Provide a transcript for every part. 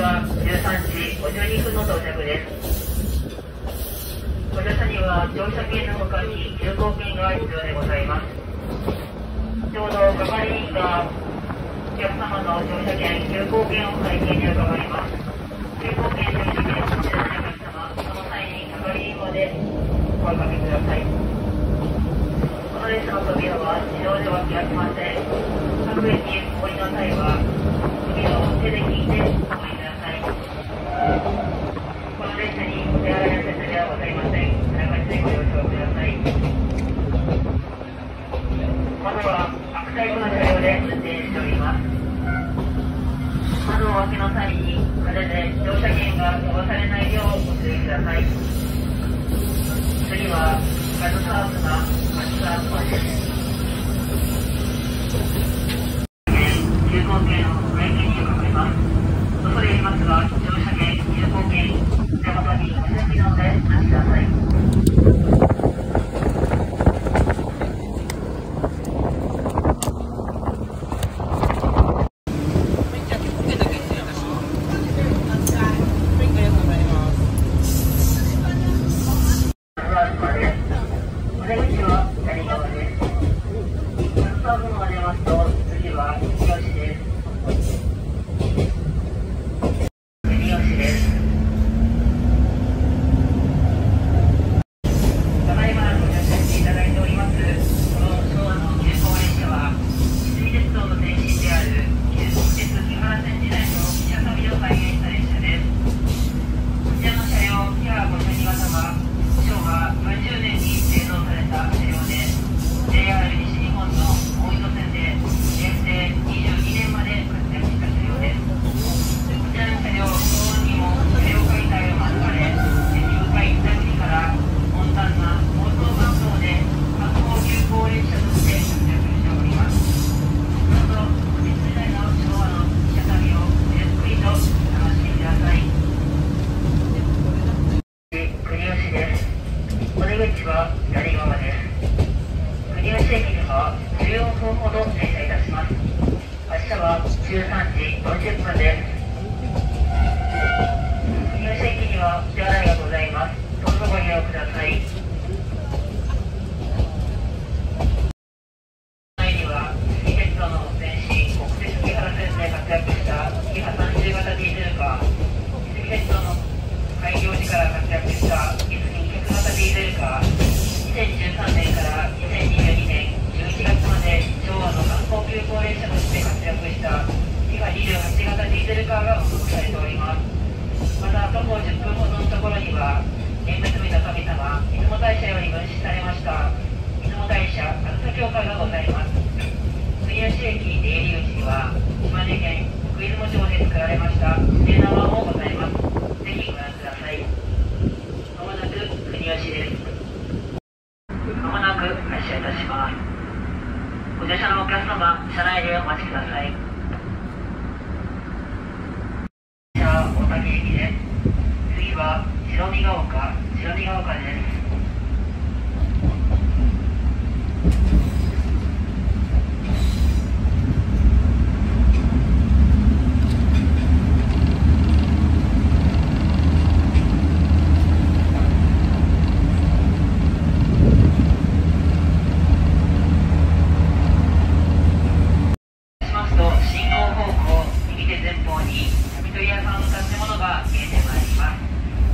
は13時52分の到着です。ご乗車には乗車券の他に有効券が必要でございます。ちょうど係員がお客様の乗車券、有効券を会計に伺います。有効券、乗車券をお持ちのお客様、その際に係員までお声掛けください。この列車の扉は自動では開きません。各駅お降りの際は、扉を手で引いてお降りください。この列車にお手洗いの設備はございません。あらかじめご了承ください。まずは悪タイプの車両で運転しております。窓を開けの際に風で乗車券が飛ばされないようご注意ください。次はガスサーフがガスサーフです。急行券を会計に伺います。恐れ入りますが、乗車券、有効券、手元にお持ちののでお待ちください。お出口は左側です。スタートまで出ますと、次は右吉です。右吉です。ただいまご乗車していただいております、この昭和の急行列車は、三井鉄道の前身である旧国鉄木原線時代の汽車旅を再現した列車です。こちらの車両、キハ52型は、昭和40年に製造された車両で、JR 西日本の大糸線で、平成22年まで活躍した車両です。こちらの車両、高温にも車両解体を免れ、雪深い北国から温暖な高層環境で観光急行列車として活躍しております。どうぞ、国鉄時代の昭和の汽車旅をゆっくりとお楽しみください。国吉です。お出口は左側です。国吉駅には14分ほど停車いたします。発車は13時40分です。国吉駅には手洗いがございます。どうぞご利用ください。前には、三井鉄道の前身、国鉄木原線で活躍したキハ30型ディーゼルカー、三井鉄道の開業時から活躍したいすみ200型ディーゼルカー、2013年から2022年11月まで昭和の観光急行列車として活躍したキハ28型ディーゼルカーが運送されております。また、徒歩10分ほどのところには、縁結びの神様、出雲大社より分祀されました、出雲大社あずさ教会がございます。国吉駅出入り口には、島根県奥出雲町で作られました指定縄もございます。ぜひご覧ください。まもなく国吉です。まもなく発車いたします。ご乗車のお客様、車内でお待ちください。じす。次は白身ヶ丘、です。しますと進行方向右手前方に焼き鳥屋さんが見えてまいります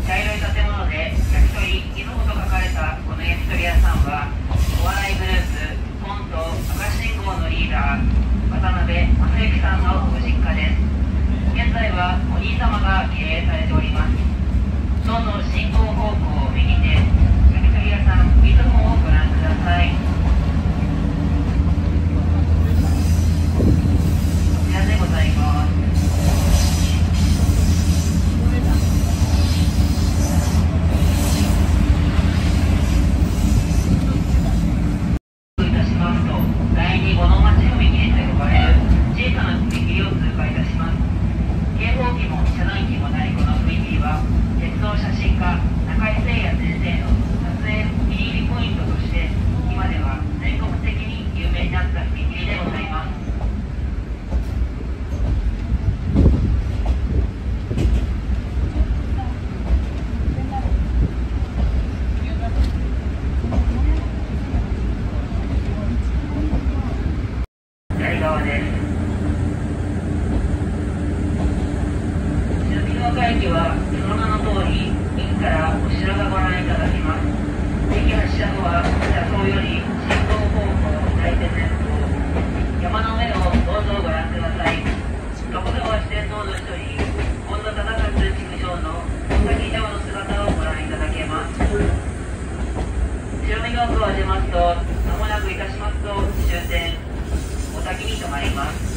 茶色い建物で焼き鳥出雲と書かれたこの焼き鳥屋さんはお笑いグループコント赤信号のリーダー渡辺正行さんのご実家です現在はお兄様が経営されております。その進行方向を右手焼き鳥屋さん出雲をご覧くださいから後ろがご覧いただきます駅発車後は車窓より進行方向を大手前方山の上をどうぞご覧ください。徳川四天王の一人本田忠勝築城の先城の姿をご覧いただけます。白見川区を出ますと間もなくいたしますと終点お先に止まります。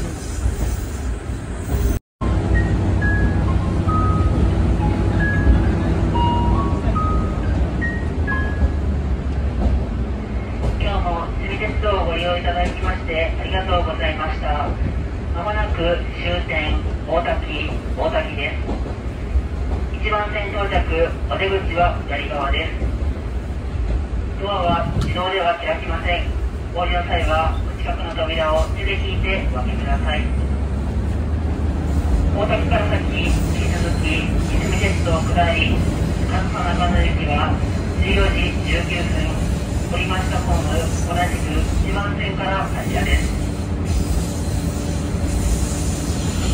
終点、大滝、大滝です。1番線到着、お出口は左側です。ドアは自動では開きませんお降りの際は近くの扉を手で引いてお開けください大田区から先引き続き泉鉄道下り上総中野駅は14時19分降りましたホーム同じく1番線から発車です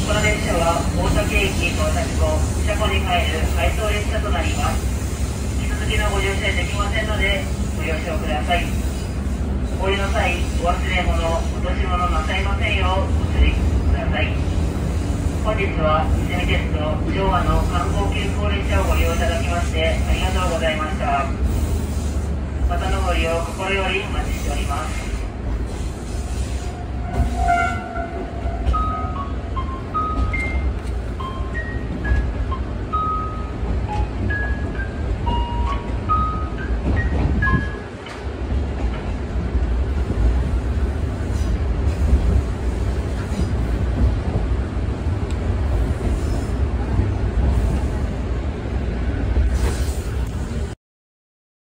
この列車は大竹駅到着後車庫に帰る回送列車となります。引き続きのご乗車できませんのでご了承ください。お降りの際お忘れ物落とし物なさいませんようご注意ください。本日は伊勢鉄道昭和の観光急行列車をご利用いただきましてありがとうございました。またのご利用心よりお待ちしております。